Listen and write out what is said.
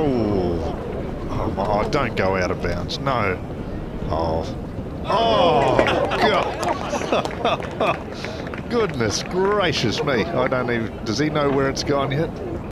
Oh. Oh, oh, don't go out of bounds. No. Oh. Oh, God. Goodness gracious me. I don't even. Does he know where it's gone yet?